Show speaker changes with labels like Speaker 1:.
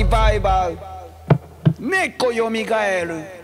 Speaker 1: リバイバル猫よみがえる。